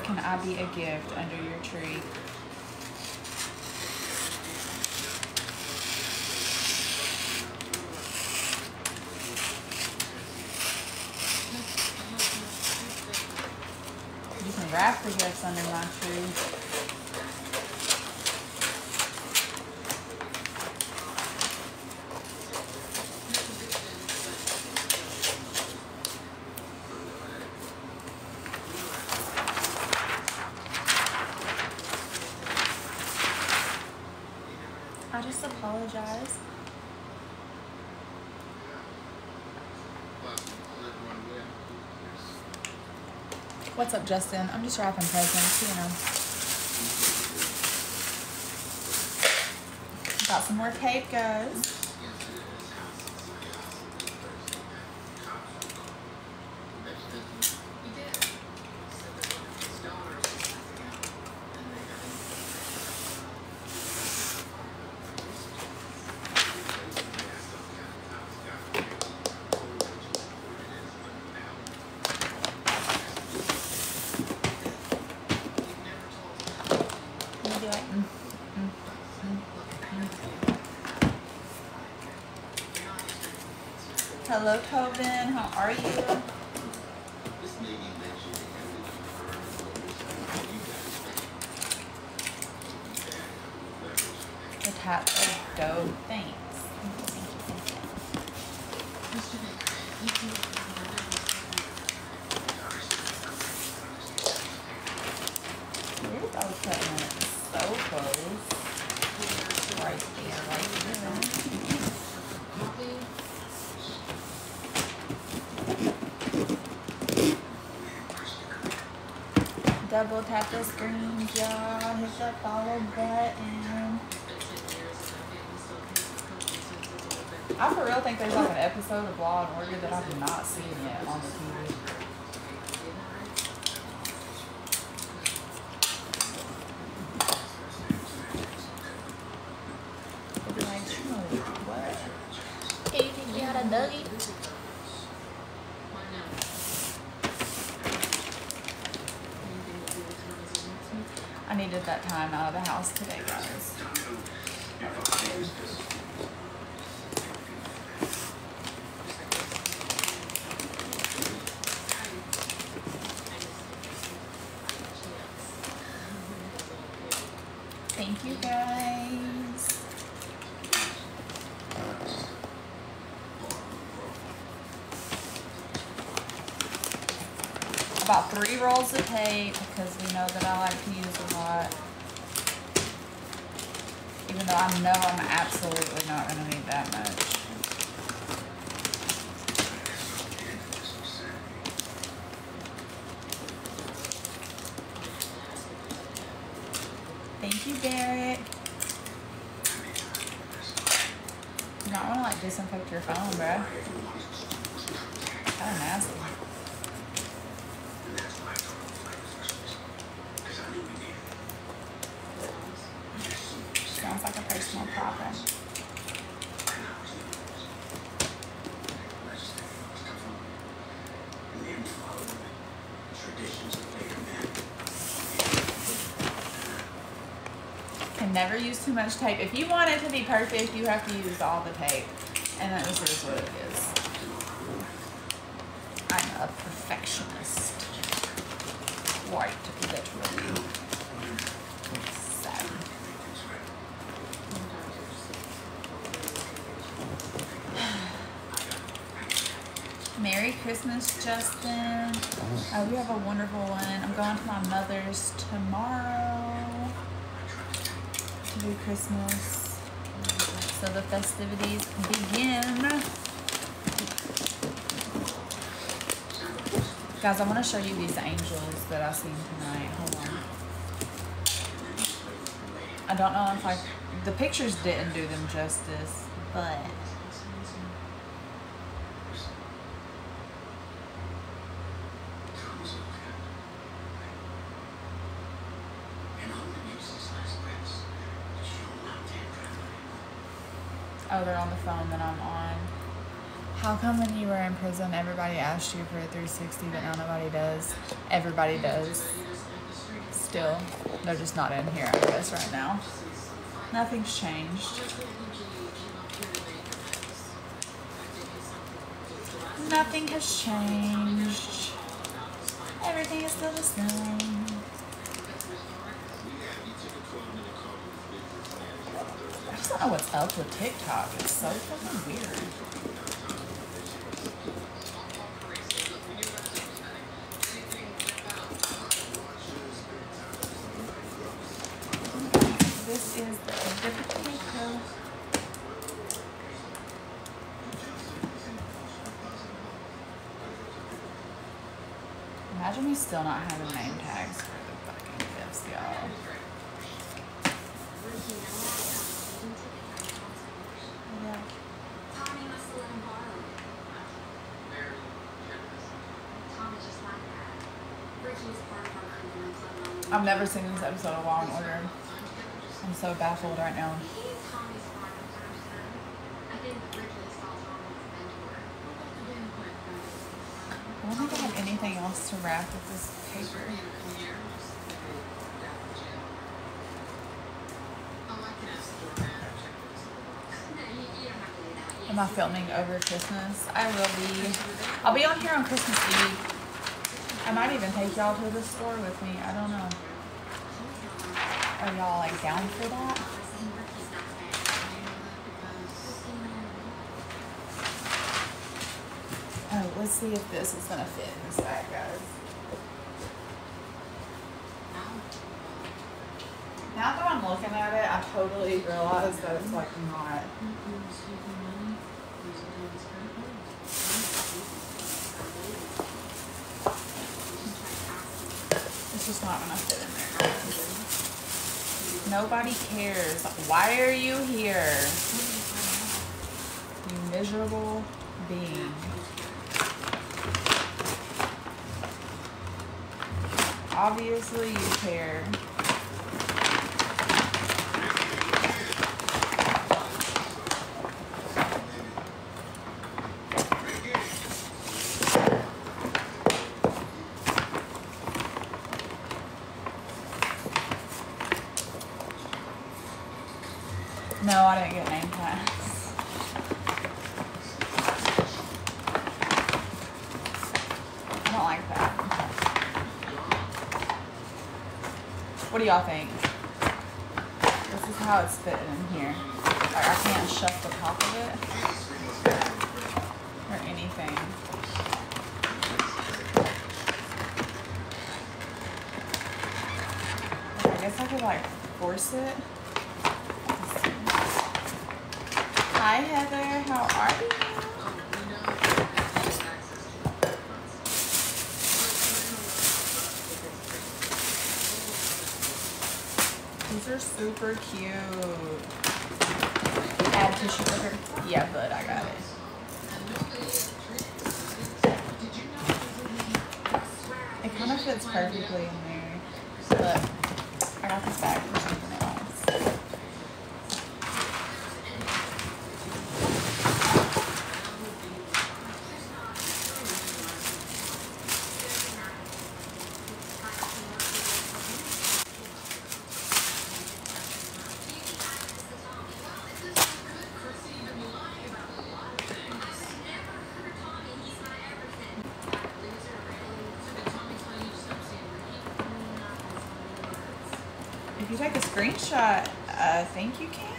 can I be a gift under your tree? You can wrap the gifts under my tree. I just apologize. What's up, Justin? I'm just wrapping presents, you know. Got some more tape, guys. You do it. Mm, mm, mm, mm. Hello, Tobin. How are you? The tats are dope. Thanks. Thank you, thank you, thank you. Ooh, I was putting it so close. Right there, right there. Double tap the screen, y'all. Hit the follow button. I for real think there's like an episode of Law and Order that I have not seen yet on the TV. Like? I needed that time out of the house today, guys. Thank you, guys. About three rolls of tape because we know that I like to use a lot. Even though I know I'm absolutely not going to need that much. Thank you, Barrett. You might want to like disinfect your phone, bro. Kind nasty. Sounds like a problem. Can never use too much tape. If you want it to be perfect, you have to use all the tape. And that is just what it is. I'm a perfectionist. Quite literally. So. Merry Christmas, Justin. Oh, oh you have a wonderful one. I'm going to my mother's tomorrow to do Christmas. So the festivities begin. Guys, I want to show you these angels that I seen tonight. Hold on. I don't know if I... The pictures didn't do them justice, but... Oh, they're on the phone that I'm on. How come when you were in prison, everybody asked you for a 360, but now nobody does? Everybody does. Still, they're just not in here, I guess, right now. Nothing's changed. Nothing has changed. Everything is still the same. Just don't know what's up with TikTok. It's so fucking weird. This is the. Imagine me still not having name tags for the fucking gifts, y'all. Yeah. Tommy must have let him borrow it. Tommy's just like that. Ricky is part of our crew and club on I've never seen this episode of Law and Order. I'm so baffled right now. I don't think I have anything else to wrap with this paper. Am I filming over Christmas? I will be. I'll be on here on Christmas Eve. I might even take y'all to the store with me. I don't know. Are y'all like down for that? Oh, let's see if this is gonna fit in this bag, guys. Now that I'm looking at it, I totally realize that it's like not. Just not gonna fit in there. Nobody cares. Why are you here? You miserable being. Obviously, you care. No, I didn't get name tags. I don't like that. What do y'all think? This is how it's fitting in here. Like I can't shut the top of it or anything. I guess I could like force it. Let's see. Hi Heather, how are you? These are super cute. Add tissue paper. Yeah, but I got it. It kind of fits perfectly in there. But I got this bag for something else. If you take a screenshot, uh, I think you can.